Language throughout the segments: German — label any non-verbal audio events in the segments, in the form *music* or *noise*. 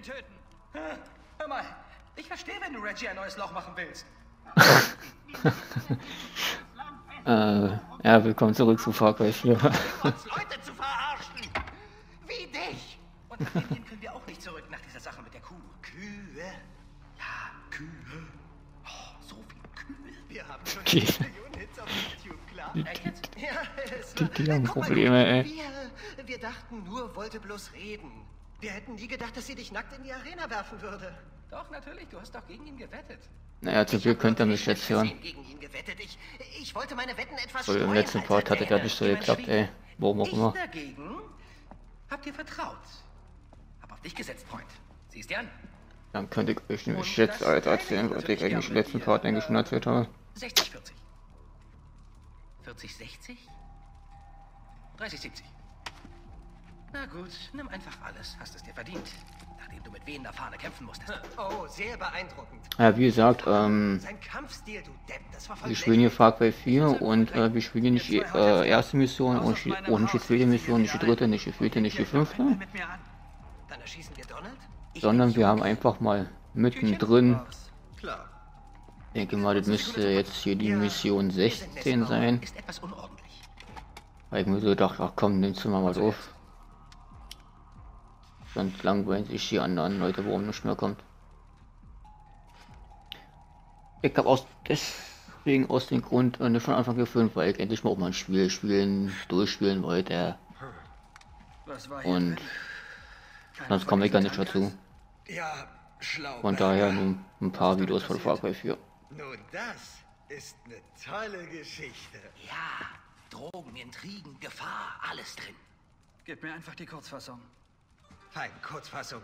gern töten. Hör mal, ich verstehe, wenn du Reggie ein neues Loch machen willst. *laughs* Äh, ja, willkommen zurück zu Far Cry 4. Leute zu verarschen. Wie dich. Und nach Indien können wir auch nicht zurück nach dieser Sache mit der Kuh. Kühe? Ja, Kühe. Oh, so viel Kühe. Wir haben schon Die, Millionen Hits auf YouTube, klar. die, die, war- die haben mal, Probleme, ey. Wir, wir dachten nur, wollte bloß reden. Wir hätten nie gedacht, dass sie dich nackt in die Arena werfen würde. Doch, natürlich. Du hast doch gegen ihn gewettet. Naja, zum Glück könnt ihr mich jetzt hören. Gegen ihn gewettet. Ich, ich wollte meine Wetten etwas Weil im letzten Part er hatte der, das nicht so geklappt, ey. Warum auch ich immer. dagegen hab dir vertraut. Hab auf dich gesetzt, Freund. Siehst dir an. Dann könnte ich euch nämlich jetzt Alter erzählen, was ich eigentlich im letzten Part eigentlich schon erzählt habe. 60, 40. 40, 60? 30, 70. Na gut, nimm einfach alles. Hast es dir verdient. Nachdem du mit wehender Fahne kämpfen musstest. *laughs* Oh, sehr beeindruckend. Ja, wie gesagt, ähm, Sein Kampfstil, du Depp, das war voll wir spielen hier Far Cry 4 und äh, wir spielen hier nicht die äh, erste Mission und, nicht die- und nicht die zweite Mission, nicht die dritte, nicht die vierte, nicht die fünfte, sondern wir haben einfach mal mittendrin, Klar. ich denke mal, das müsste jetzt hier die Mission 16 sein, weil ich mir so gedacht, ach komm, nimmst du mal was auf. Sonst langweilen sich die anderen Leute, warum nicht mehr kommt. Ich habe aus deswegen aus dem Grund äh, nicht von Anfang gefilmt, weil ich endlich mal auch mal ein Spiel spielen, durchspielen wollte. Und sonst komme ich gar nicht dazu. Ja, schlau. Von daher nun ein paar Videos von Far Cry 4. Nun, das ist eine tolle Geschichte. Ja, Drogen, Intrigen, Gefahr, alles drin. Gib mir einfach die Kurzfassung. Fein, Kurzfassung.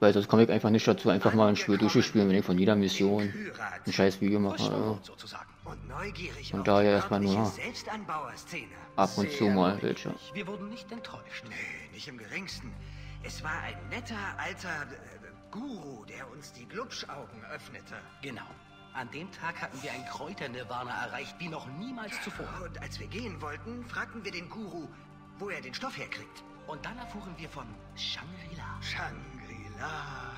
Weil sonst komme ich einfach nicht dazu, einfach mal ein Spiel durchzuspielen, wenn ich von jeder Mission ein scheiß Video mache. Ja. sozusagen. Und daher erstmal nur Selbstanbauerszene. Ab und zu mal welche. Wir wurden nicht enttäuscht. Nee, nicht im geringsten. Es war ein netter, alter äh, Guru, der uns die Glubschaugen öffnete. Genau. An dem Tag hatten wir ein Kräuternirvana erreicht, wie noch niemals zuvor. Und als wir gehen wollten, fragten wir den Guru, wo er den Stoff herkriegt. Und dann erfuhren wir von Shangri-La. Shangri-La.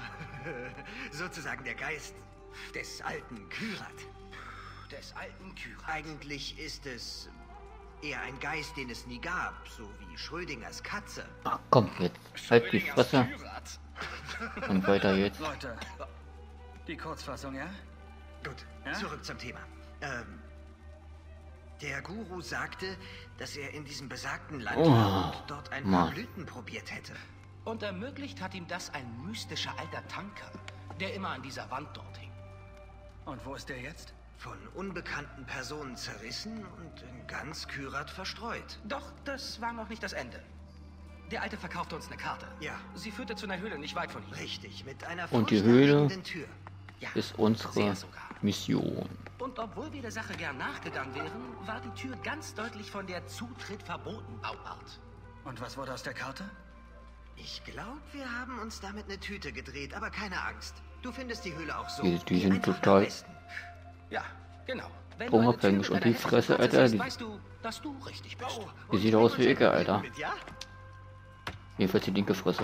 *laughs* Sozusagen der Geist des alten Kyrat. Des alten Kyrat. Eigentlich ist es eher ein Geist, den es nie gab, so wie Schrödingers Katze. Ach komm, jetzt halt die Fresse und weiter geht's. Leute, die Kurzfassung, ja? Gut, Ja? zurück zum Thema. Ähm, der Guru sagte, dass er in diesem besagten Land Oh, war und dort ein paar Mann. Blüten probiert hätte. Und ermöglicht hat ihm das ein mystischer alter Tanker, der immer an dieser Wand dort hing. Und wo ist der jetzt? Von unbekannten Personen zerrissen und in ganz Kyrat verstreut. Doch, das war noch nicht das Ende. Der Alte verkaufte uns eine Karte. Ja. Sie führte zu einer Höhle nicht weit von hier. Richtig, mit einer Und die Höhle Tür. Ja, Ist unsere sehr sogar. Mission. Und obwohl wir der Sache gern nachgegangen wären, war die Tür ganz deutlich von der Zutritt verboten Bauart. Und was wurde aus der Karte? Ich glaube, wir haben uns damit eine Tüte gedreht, aber keine Angst. Du findest die Höhle auch so. Die- die Geh sind einfach total am besten. Ja, genau. Wenn du Unabhängig. Und die Fresse, Alter, die- weißt du, dass du richtig bist. Die Oh, sieht aus wie paar Alter. Blüten Mit, ja? Jedenfalls die linke Fresse.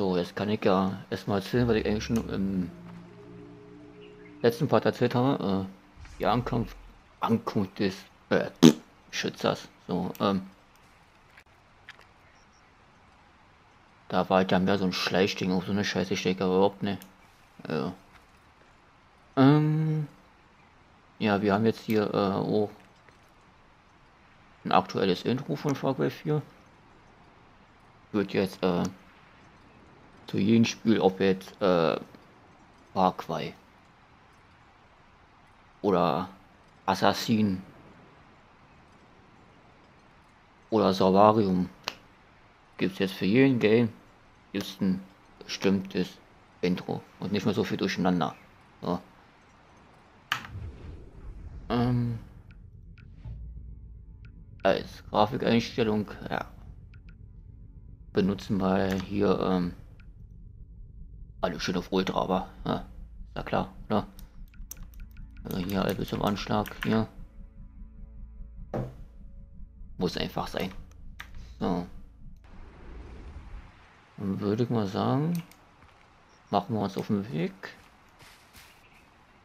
So, jetzt kann ich ja erstmal erzählen, was ich eigentlich schon im letzten Part erzählt habe. Äh, die Ankunft, Ankunft des äh, Schützers. So, ähm, da war halt ja mehr so ein Schleichding auf so eine Scheiße, aber überhaupt nicht. Ja. Ähm, ja, wir haben jetzt hier äh, auch ein aktuelles Intro von Far Cry 4. Wird jetzt äh, zu jedem Spiel, ob jetzt äh, Far oder Assassin oder Savarium gibt es jetzt für jeden Game gibt's ein bestimmtes Intro und nicht mehr so viel durcheinander. So. Ähm, als Grafikeinstellung, ja, benutzen wir hier ähm, alles schön auf Ultra, aber ja, ja klar, ne? Also hier alles im Anschlag, hier. Muss einfach sein. So. Dann würde ich mal sagen, machen wir uns auf den Weg.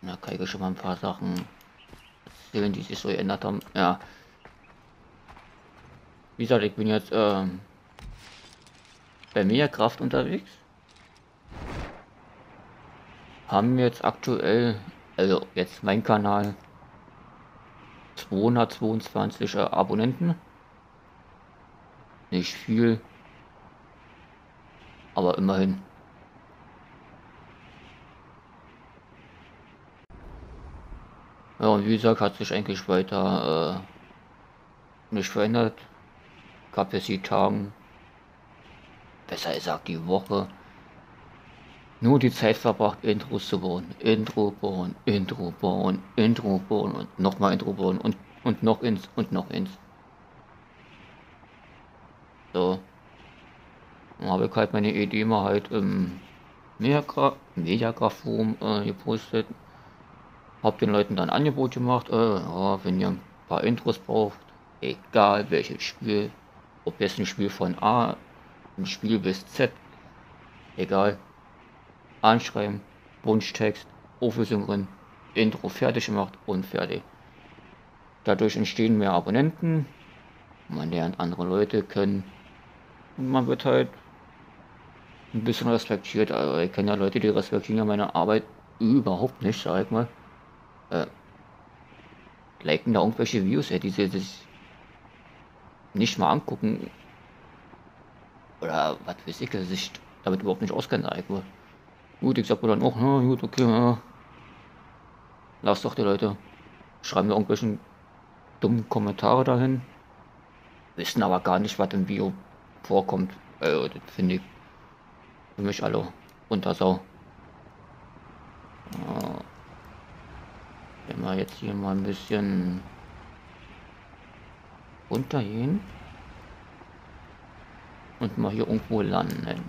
Da kann ich schon mal ein paar Sachen erzählen, die sich so geändert haben. Ja. Wie gesagt, ich bin jetzt ähm, bei Kraft unterwegs. Haben jetzt aktuell, also jetzt mein Kanal, 222 Abonnenten. Nicht viel, aber immerhin. Ja, und wie gesagt, hat sich eigentlich weiter äh, nicht verändert. Gab es die Tagen, besser gesagt die Woche, nur die Zeit verbracht, Intros zu bauen. Intro bauen, Intro bauen, Intro bauen und nochmal Intro bauen und, und noch ins und noch ins. So. Dann habe ich halt meine Idee mal halt im Mediagraph-Forum äh, gepostet. Hab den Leuten dann Angebot gemacht, äh, ja, wenn ihr ein paar Intros braucht, egal welches Spiel, ob jetzt ein Spiel von A, ein Spiel bis Z, egal, anschreiben, Wunschtext, Auflösung drin, Intro fertig gemacht und fertig. Dadurch entstehen mehr Abonnenten, man lernt andere Leute kennen und man wird halt ein bisschen respektiert. Also ich kenne ja Leute, die respektieren ja meine Arbeit überhaupt nicht, sag ich mal. Äh, liken da irgendwelche Views, ey, die sie sich nicht mal angucken. Oder was weiß ich, sich damit überhaupt nicht auskennen, sag ich mal. Gut, ich sag mir dann auch, na gut, okay, ja. Lass doch die Leute. Schreiben mir irgendwelchen dummen Kommentare dahin. Wissen aber gar nicht, was im Video vorkommt. Also, das finde ich für mich alle unter Sau. Wenn wir jetzt hier mal ein bisschen runtergehen und mal hier irgendwo landen.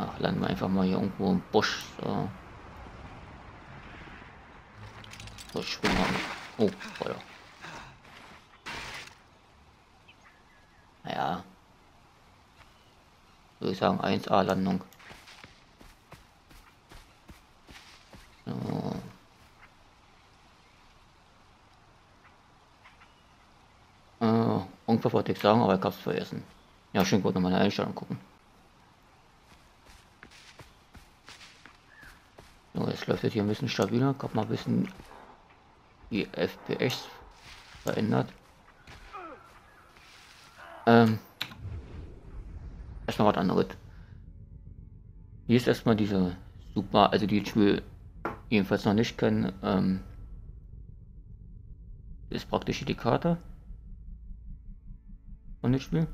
Ach, landen wir einfach mal hier irgendwo im Busch. So, so schwimmen wir. Oh, Feuer. Naja. Würde ich sagen 1A Landung. So. Äh, irgendwas wollte ich sagen, aber ich hab's vergessen. Ja, schön gut nochmal eine Einstellung gucken. Läuft es hier ein bisschen stabiler. Gab mal ein bisschen die FPS verändert. Ähm, erstmal was anderes. Hier ist erstmal diese super, also die Spiel jedenfalls noch nicht kennen, ähm, ist praktisch die Karte von dem Spiel.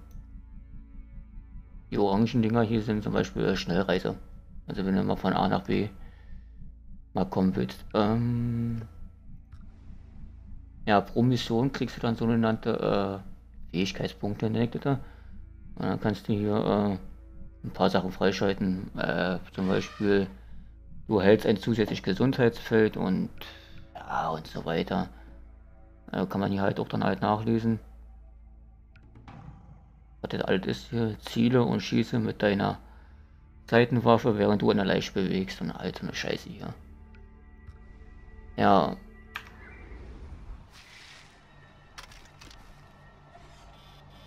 Die orangen Dinger hier sind zum Beispiel Schnellreise. Also wenn du mal von A nach B mal kommen willst. Ähm, ja, pro Mission kriegst du dann sogenannte äh, Fähigkeitspunkte, nennt Und dann kannst du hier äh, ein paar Sachen freischalten. Äh, zum Beispiel, du hältst ein zusätzliches Gesundheitsfeld und ja und so weiter. Äh, kann man hier halt auch dann halt nachlesen. Was das alles ist hier, Ziele und schieße mit deiner Seitenwaffe, während du in der Leicht bewegst und all so eine Scheiße hier. Ja.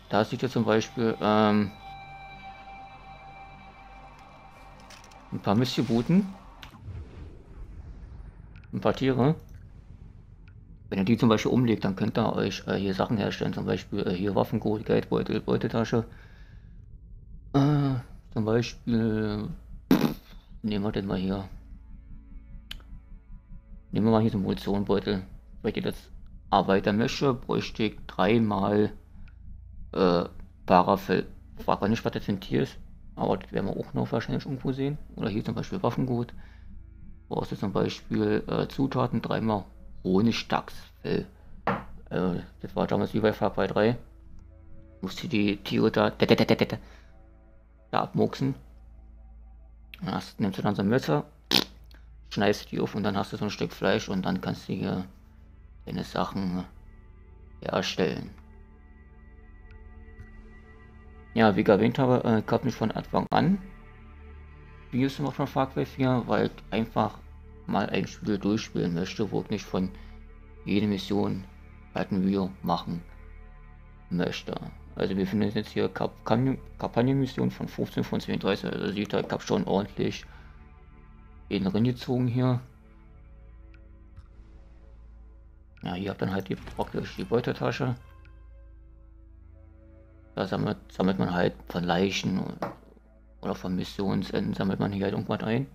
Da sieht ihr zum Beispiel ähm, ein paar Missgebuten. Ein paar Tiere. Wenn ihr die zum Beispiel umlegt, dann könnt ihr euch äh, hier Sachen herstellen. Zum Beispiel äh, hier Waffengurt, Geldbeutel, Beutetasche. Äh, zum Beispiel, nehmen wir den mal hier. Nehmen wir mal hier so einen Munitionbeutel. Wenn ich das erweitern möchte, bräuchte ich dreimal äh, Parafel. Ich frage nicht, was das für ein Tier ist, aber das werden wir auch noch wahrscheinlich irgendwo sehen. Oder hier zum Beispiel Waffengut. Brauchst du zum Beispiel äh, Zutaten dreimal Honigdachsfell. Äh, das war damals wie bei Far Cry 3. Musste die Tiere da, da, da abmuchsen. Das nimmst du dann so ein Messer, schneidest die auf und dann hast du so ein Stück Fleisch und dann kannst du hier deine Sachen äh, herstellen. Ja, wie ich erwähnt habe, äh, gab mich von Anfang an Videos gemacht von Far Cry 4, weil ich einfach mal ein Spiel durchspielen möchte, wo ich nicht von jeder Mission halt ein Video machen möchte. Also wir finden jetzt hier Kap Kampagnenmission von 15 von 32, also sieht halt, ich habe schon ordentlich in gezogen hier. Ja, hier habt dann halt die praktisch die Beutetasche. Da sammelt, sammelt man halt von Leichen oder von Missionsenden sammelt man hier halt irgendwas ein.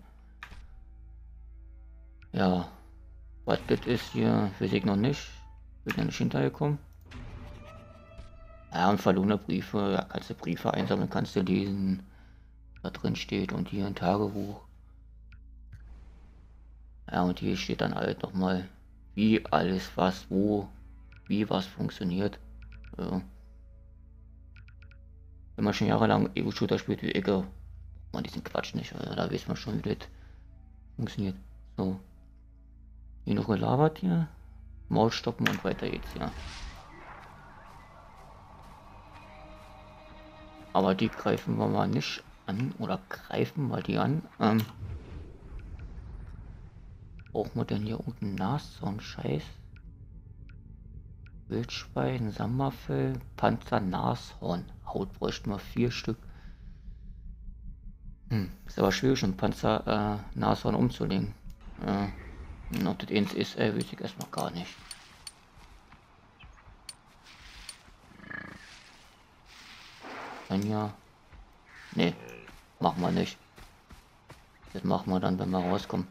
Ja, was das ist hier, weiß ich noch nicht. Bin ja nicht hinterhergekommen. Ja, und verlorene Briefe, ja, kannst du Briefe einsammeln, kannst du lesen, da drin steht und hier ein Tagebuch. Ja, und hier steht dann halt nochmal, wie alles, was, wo, wie was funktioniert. Ja. Wenn man schon jahrelang Ego-Shooter spielt wie ich, man diesen Quatsch nicht, also da weiß man schon, wie das funktioniert. So. Hier noch gelabert hier. Maul stoppen und weiter geht's, ja. Aber die greifen wir mal nicht an oder greifen wir die an. Ähm, brauchen wir denn hier unten Nas, so ein Scheiß? Wildschwein, Sammerfell, Panzer, Nashorn. Haut bräuchten wir vier Stück. Hm, ist aber schwierig, ein Panzer äh, Nashorn umzulegen. Äh, ob das eins ist, äh, weiß ich erstmal gar nicht. Dann ja. Nee, machen wir nicht. Das machen wir dann, wenn wir rauskommen.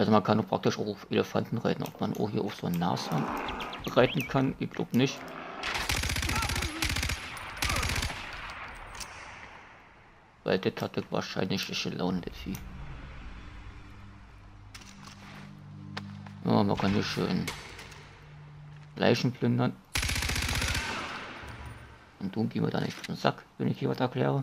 Also man kann auch praktisch auch auf Elefanten reiten. Ob man auch hier auf so ein Nashorn reiten kann, ich glaube nicht. Weil das hatte wahrscheinlich schlechte Laune, das Vieh. Ja, man kann hier schön Leichen plündern. Und du gehen wir da nicht auf den Sack, wenn ich hier was erkläre.